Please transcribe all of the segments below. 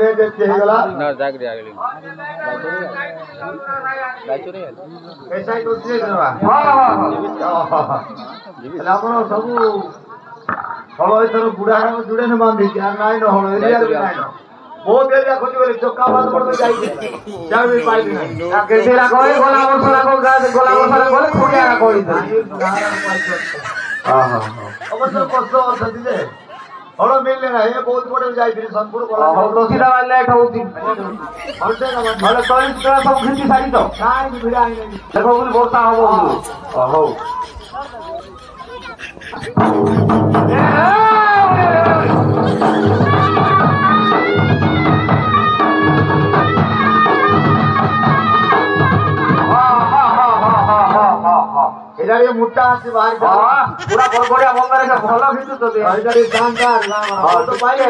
Late ಕೇಳಲ್ಲ ನಾ jaggery ಆಗಲಿ ರಾಯಚೂರು ಕೈಸಾಯಿ ಕೊಡ್ತೀಯ ಜವಾ ಹಾ ಹಾ ಅಲ್ಲ ಅವರು ಸಬು হল এতর বুড়া রঙ জুড়ে না বাঁধি আর নাই না হল এরিয়া নাই না বহুত এরিয়া খতি গেলে। চক্কা বাদ পড়তে যাইছে যাবে পাইবি না আর কেসে রাখো গোলা। হ্যাঁ, বর্ষা হ্যাঁ। রাখো হ্যাঁ, গোলা বর্ষা রাখো খুঁড়িয়া রাখো আহা অবশ্য কষ্ট আছে দিলে। ଅବଶ୍ୟ କଷ୍ଟ ଅଛନ୍ତି ଯେ ହଳ ମିଳିଲେ ନାହିଁ ଏ ବହୁତ ପଟେ ଯାଇଥିଲି ସୋନପୁର ଗଲା ହଉ ତ ସିଧା ବାହାରିଲେ ଏଠି ହଉଛି ଭଲସେ କାମ ନହେଲେ ତଳି ତଳା ସବୁ ଖିଞ୍ଚି ସାରିଛ କାହିଁକି ଭିଡା ହେଇନି ଦେଖ ବୋଲି ବର୍ଷା ହବ ବୋଲି ଅ, ହଉ আছে ভাই पूरा गोरगोरिया बोल रहे हैं भला भी तो दे भाई तेरी शानदार हां तो भाई है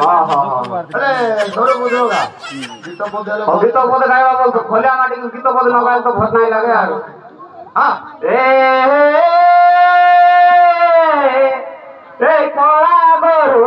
हां हां अरे धरो बुझोगा गीत बोल दे अभी तो बोल गायवा बोल तो खोले माटी गीत बोल ना गाय तो भर नहीं लगे यार हां ए ए कोला गरु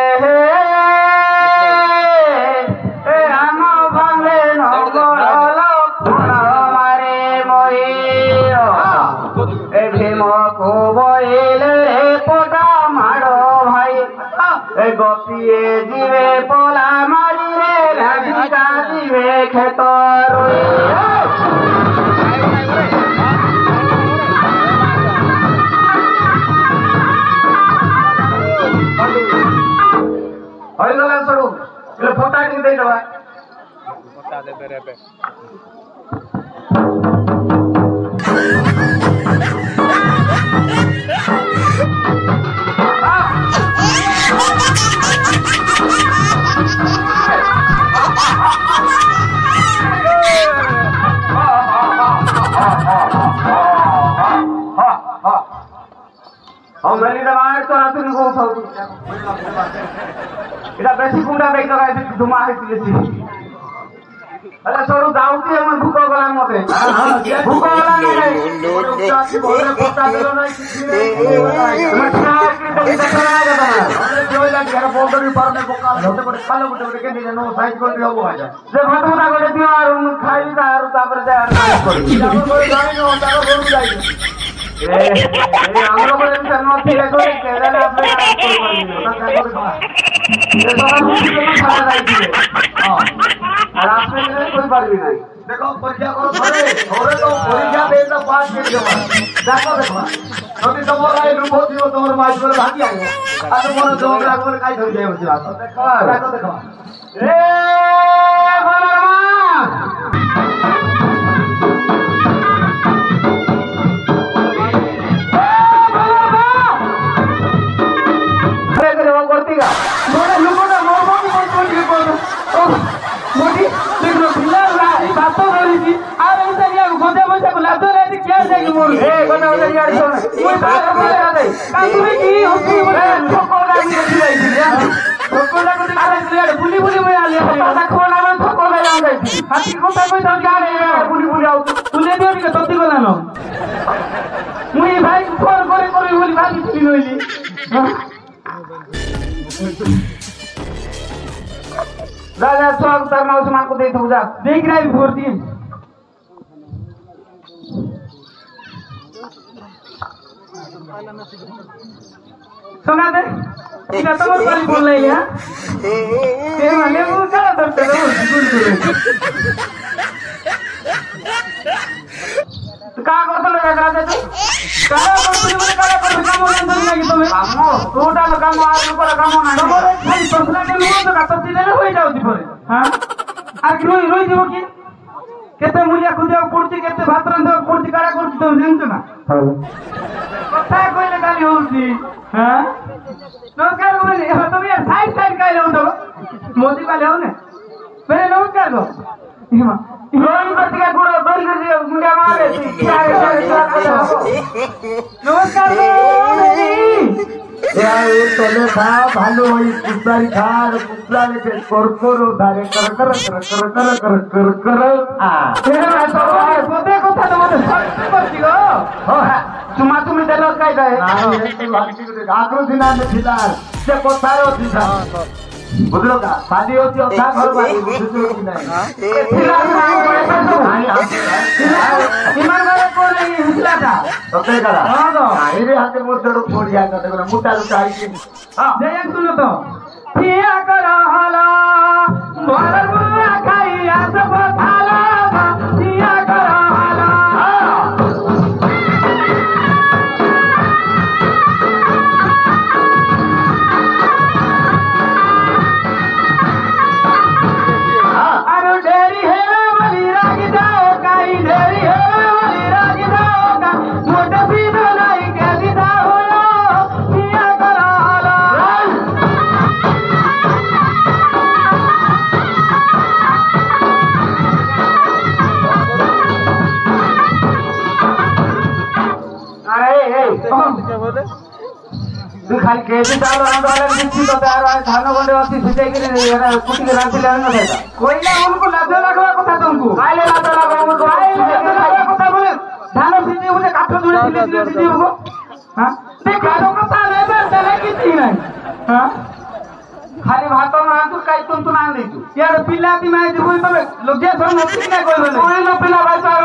Berebe. এটা বেশি কুমড়া বেগ লাগাইছে ধুমা হয়েছিল সরু যাউতি আমার ভুক গলার মতে ভুক গলার মতে বদলে ফোটা দিল নাই কিছু নেই তোমার ছাড় কি তো দেখা না যাবে না আরে জয় লাগে আর বদলে পারনে বোকা হতে পারে খালো গুটে গুটে কেন জানো সাইজ করে হব আজ যে ভাত ভাত করে দিও আর খাই আর তারপরে যা আর কাজ করি যাব করে জানি না তারা বড় যাই এ এই আমরা আর আপনি কই পারবি না দেখো পরীক্ষা করো ধরে ধরে তো পরীক্ষা দিয়ে তো পাস করে দেবো দেখো দেখো। যদি তোমার গায়ে রূপ দিব তোমার মাছ করে ভাগি আইব আর তোমার জম রাখবে কাই ধরে যাই দেখো দেখো দেখো। এ মানে ঠকর লাগি যাইছি হাতি। কথা কই দাও গানে বুলি বুলি আউ তুলে দিও নি ততি গলা ন মুই ভাই ফোন করে করে বলি ভাবি তুই নইলি। যা যা সব তার মাউস মানকো দেই থাক যা। দেখ রাই ভোর सुना दे इतना तो मत बोल बोल लिया ये माने वो क्या करते हो कहाँ करते हो लगा रहे तू कहाँ करते हो बोले कहाँ करते काम होने तो नहीं तुम्हें काम तो डाल काम आज ऊपर काम होना तो बोले भाई पर्सनल डील हो तो काटते दिले ना हो जाओ दी बोले हाँ आज रोई रोई जीवो की কেতে মূল্য খুঁজে পড়ছি কেতে ভাত রান্ধা পড়ছি কারা করছি তুমি জানছো না মন্ত্রী হ্যাঁ নমস্কার বলি হ্যাঁ তুমি সাইড সাইড কাই লাও তো মোদি পালে হও না বলে নমস্কার গো হিমা রোহিত পত্রিকা গুড়ো বন্ধ দিয়ে মুন্ডা মারে নমস্কার এই তলে খা ভালো ওই কুদারি খা আর কুদলা লেখে করকর ধারে কর কর কর কর কর কর কর কর আ কথা তোমাদের সত্যি বলছি গো হ্যাঁ ତୁମା ତୁମି ଦେଲ କାଇ ଦେ ଆକୃତିନା ଥିଲା ସେ କଥାରେ ଅଛି ବୁଝିଲ କା ଶାଦି ହଉଛି ଅଧା ଘର ବାଡ଼ି ବୁଝୁଛୁ କି ନାହିଁ ସତେ କରା ହଁ ହାତେ ମୋର ସେଠୁ ପଡ଼ିଆ କଥା କଲା ମୁଁ ତାକୁ ଚାହିଁଛି ହଁ ଶୁଣ ତ ଠିଆ କର ହଲ ମୋର ଖାଇ ଆସ କଥା খালি కేజీ చాలు రెండు రోజులకు తీసుకుంటా తయారు ధాన్యగొండి వచ్చి సిద్ధైకి కుట్టికి రాసి లేదు কইলে আমাকে লাভ লাগবা কথা তোমাকে। কাইলে লাভ লাগবা আমাকে কাইলে লাভ লাগবা কথা বলে ধান সিদ্ধি বলে কাঠ জুড়ে দিলে দিলে সিদ্ধি হব হ্যাঁ? দেখা কথা নেবে তাহলে কিছু নাই। হ্যাঁ? খালি ভাত নাহাতু কাই তুম তুনা আনিছু ইয়ার পিলা তি মাই দিবু তবে লগিয়া সর নতি না কইবে কইল পিলা ভাই সার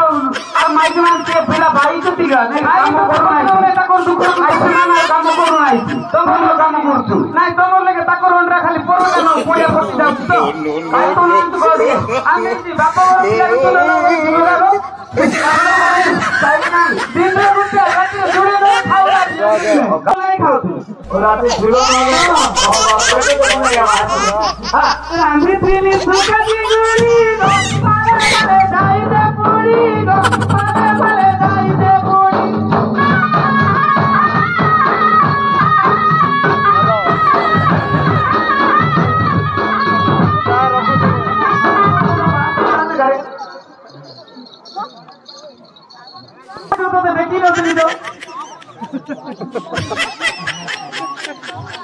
আর মাইকি মান পিলা ভাই তো তিগা নাই কাম করু নাই। তুমি তা কর দুঃখ আইছনা না। কাম কর নাই। তখন কাম করছু। নাই তোমার লাগে তাকর অন্ডা খালি পড়ো কেন পড়ে পড়তে যাচ্ছ তো। আই তো নাম তো করে আমি কি বাবা বড় করে তো না তাই না? দিন রে বুঝতে রাতে জুড়ে রে খাও রাতে ঝুলো না বাবা বাবা করে তো না হ্যাঁ আমি প্রেমে সুখা দিয়ে গলি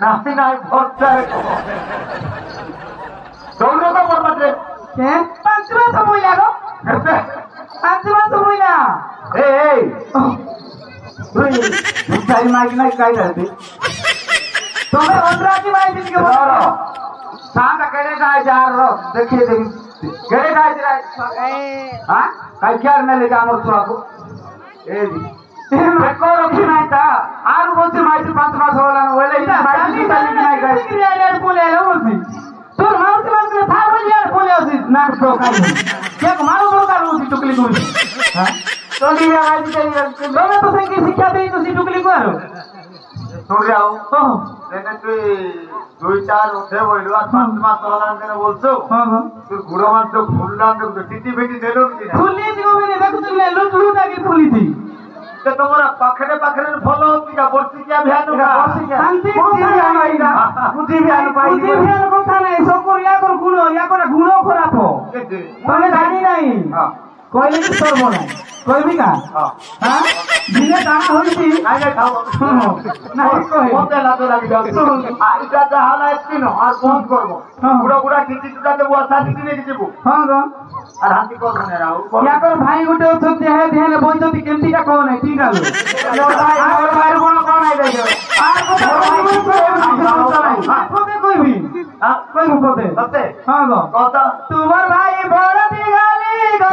নাতি নাই ভরসা দৌড়ে তো বলবাতে পাঁচমা সমইলা গো পাঁচমা সমইলা এই তুই তাই মাইক নাই काय झाले तुम्ही ओत्राची माहिती सांगकडे काय जार देखील काय काय हा काय केअर मेले का आमर स्वागू ఏది ఎక్కువ వచ్చిన అయితే ఆరు వచ్చి మైసూరు పంచ మాస వాళ్ళని వెళ్ళి మైసూరు తల్లి ఏడుకోలేదు ఉంది তোর মাউস মাউস থার বলি আর বলে আসি না প্রকার এক মারো প্রকার উঠি টুকলি গুল তোলি আজ তাই লোকে তো সেই শিক্ষা দেই তো সেই টুকলি কর তোর যাও নাকি দুই চার উঠে বইলো আর পাঁচ মাস চলালাম কেন বলছো? হ্যাঁ, হ্যাঁ। তুই ঘুরো মাত্র ঘুরলাম টিটি বেটি দিলো কিনা ফুলি দিও মেরে দেখো তুমি লুট লুট আগে ফুলি দি তে তোমরা পাখরে পাখরে জানি নাই। হ্যাঁ। কইলে কি করব না কইবি কা হ্যাঁ। দিনে টানা হইছি নাই খাও না কই? মতে লাগো লাগি যাও আর এটা যা হালা একদিন আর ফোন করব। পুরো টিটি টুটা দেবো আর সাথে কিনে দিয়ে দেবো হ্যাঁ গো আর হাতি করব না রাও ইয়াকর ভাই গুটে অছতে হে ধ্যানে বইজতি কেমতিটা কোন নাই ঠিক আছে। আর বাইরে কোনো কোন নাই দেখো আর কথা কইবি কইবি হ্যাঁ। কইবি হ্যাঁ গো কথা? তোমার ভাই বড় দিগালি গো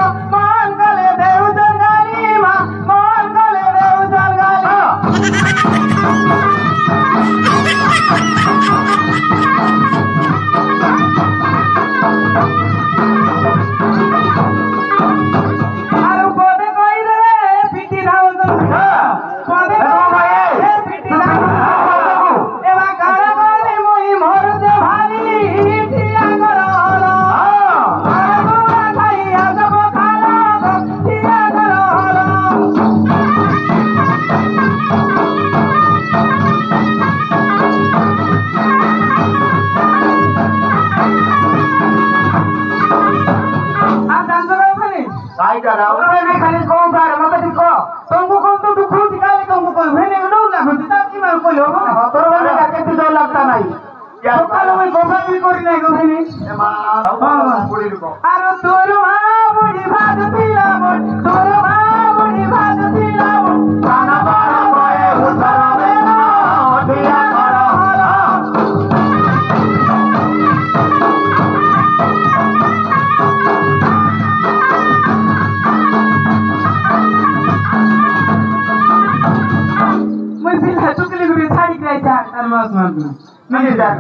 যাক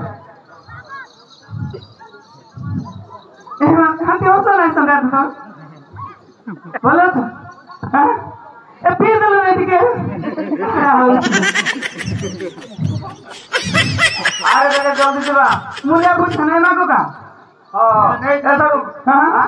এবার হাতে হতো না সঙ্গে তো বলো তো এ পিয়ে দিল এদিকে আরে দেখে জলদি দিবা না না কোকা হ্যাঁ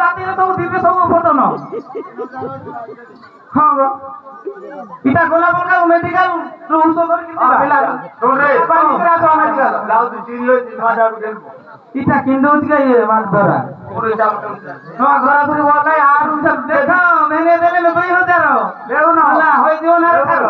ରାତି ଆଜି ହଁ ରାତିରେ ସବୁ ଦିବେ ସବୁ ଫଟୋ ନ ହଁ ଗୋ ଇଟା ଗଲା ବଳକା ମେଡିକାଲ ଔଷଧ ଧରିକି ଯିବା ଇଟା କିନ୍ଦଉଛି କା ଇଏ ମାଛ ଧରା ହଁ ଘର ଧରି ଭଲ ନାହିଁ ଆରୁ ସେ ଦେଖ ମେନେ ଦେଲେ ଦୁଇ ହଜାର ଦେଉନ ହେଲା ହୋଇଯିବ ନା ଖାର